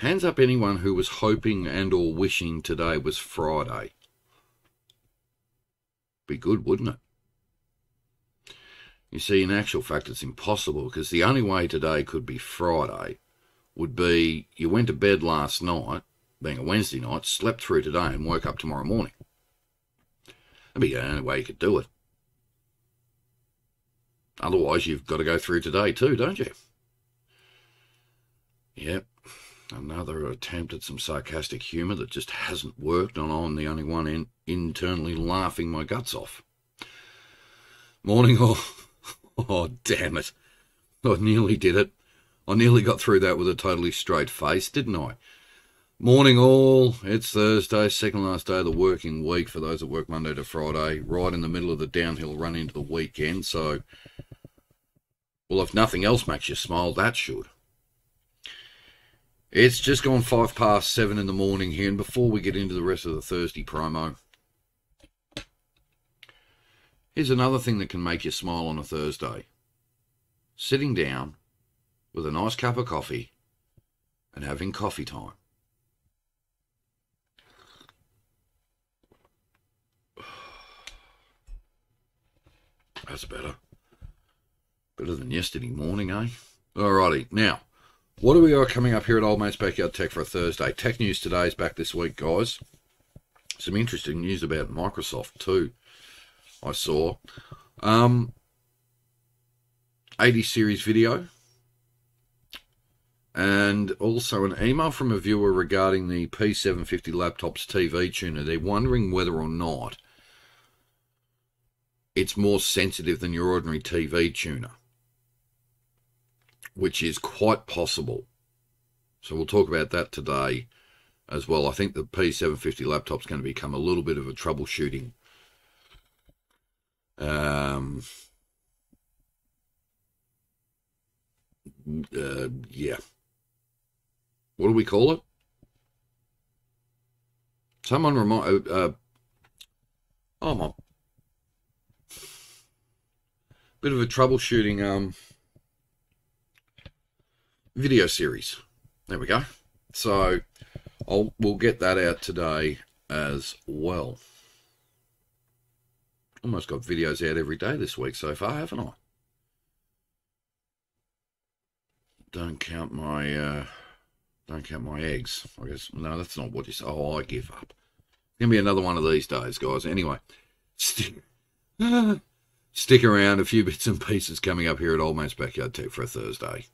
Hands up anyone who was hoping and or wishing today was Friday. Be good, wouldn't it? You see, in actual fact, it's impossible because the only way today could be Friday would be you went to bed last night, being a Wednesday night, slept through today, and woke up tomorrow morning. That'd be the only way you could do it. Otherwise, you've got to go through today too, don't you? Yep, another attempt at some sarcastic humour that just hasn't worked, and I'm the only one in, internally laughing my guts off. Morning all. Oh, damn it. I nearly did it. I nearly got through that with a totally straight face, didn't I? Morning all. It's Thursday, second last day of the working week for those that work Monday to Friday, right in the middle of the downhill run into the weekend. So, well, if nothing else makes you smile, that should. It's just gone five past seven in the morning here, and before we get into the rest of the Thursday promo, here's another thing that can make you smile on a Thursday sitting down with a nice cup of coffee and having coffee time. That's better. Better than yesterday morning, eh? Alrighty, now what do we got coming up here at Old Mate's Backyard Tech for a Thursday? Tech News today is back this week, guys. Some interesting news about Microsoft too. I saw. Um, 80 series video. And also an email from a viewer regarding the P750 laptop's TV tuner. They're wondering whether or not it's more sensitive than your ordinary TV tuner which is quite possible. So we'll talk about that today as well. I think the P750 laptop is going to become a little bit of a troubleshooting. Um, uh, yeah. What do we call it? Someone remind. Uh, uh, oh my. Bit of a troubleshooting. Um video series. There we go. So I'll we'll get that out today as well. Almost got videos out every day this week so far, haven't I? Don't count my uh, don't count my eggs. I guess no, that's not what you say. Oh, I give up. Gonna be another one of these days, guys. Anyway, stick stick around. A few bits and pieces coming up here at Old Mate's Backyard Tech for a Thursday.